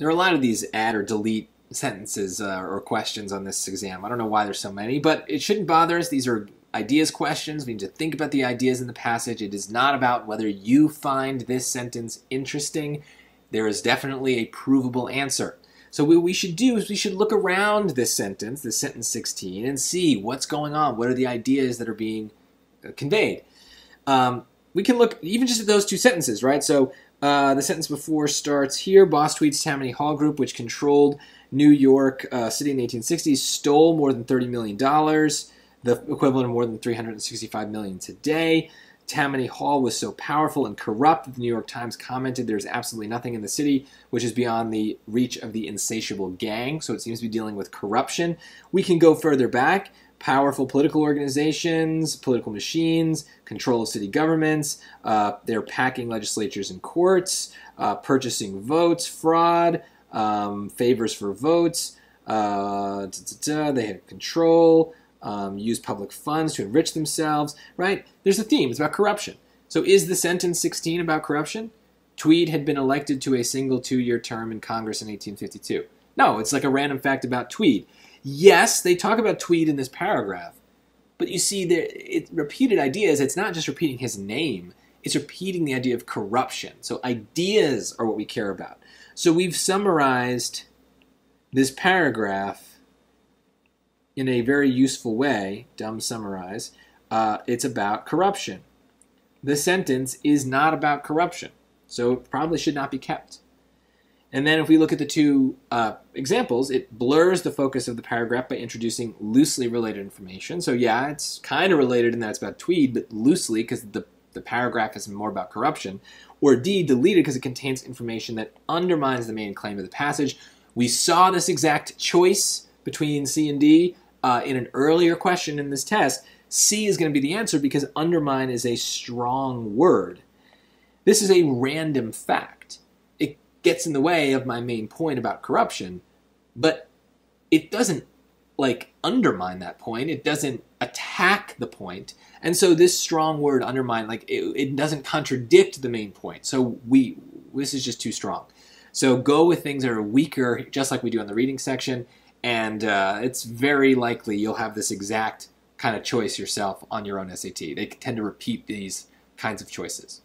There are a lot of these add or delete sentences uh, or questions on this exam. I don't know why there's so many, but it shouldn't bother us. These are ideas questions. We need to think about the ideas in the passage. It is not about whether you find this sentence interesting. There is definitely a provable answer. So what we should do is we should look around this sentence, this sentence 16, and see what's going on. What are the ideas that are being uh, conveyed? Um, we can look even just at those two sentences, right? So uh, the sentence before starts here. Boss Tweed's Tammany Hall Group, which controlled New York uh, City in the 1860s, stole more than $30 million, the equivalent of more than 365 million today. Tammany Hall was so powerful and corrupt that the New York Times commented there's absolutely nothing in the city which is beyond the reach of the insatiable gang. So it seems to be dealing with corruption. We can go further back powerful political organizations, political machines, control of city governments. Uh, they're packing legislatures and courts, uh, purchasing votes, fraud, um, favors for votes. Uh, they have control, um, use public funds to enrich themselves, right? There's a theme. It's about corruption. So is the sentence 16 about corruption? Tweed had been elected to a single two year term in Congress in 1852. No, it's like a random fact about Tweed. Yes, they talk about Tweed in this paragraph, but you see, the it, repeated ideas, it's not just repeating his name, it's repeating the idea of corruption. So ideas are what we care about. So we've summarized this paragraph in a very useful way, dumb summarize. Uh, it's about corruption. The sentence is not about corruption, so it probably should not be kept. And then if we look at the two uh, examples, it blurs the focus of the paragraph by introducing loosely related information. So yeah, it's kind of related in that it's about Tweed, but loosely because the, the paragraph is more about corruption. Or D, deleted because it contains information that undermines the main claim of the passage. We saw this exact choice between C and D uh, in an earlier question in this test. C is going to be the answer because undermine is a strong word. This is a random fact gets in the way of my main point about corruption, but it doesn't like undermine that point. It doesn't attack the point. And so this strong word undermine, like it, it doesn't contradict the main point. So we this is just too strong. So go with things that are weaker, just like we do in the reading section, and uh, it's very likely you'll have this exact kind of choice yourself on your own SAT. They tend to repeat these kinds of choices.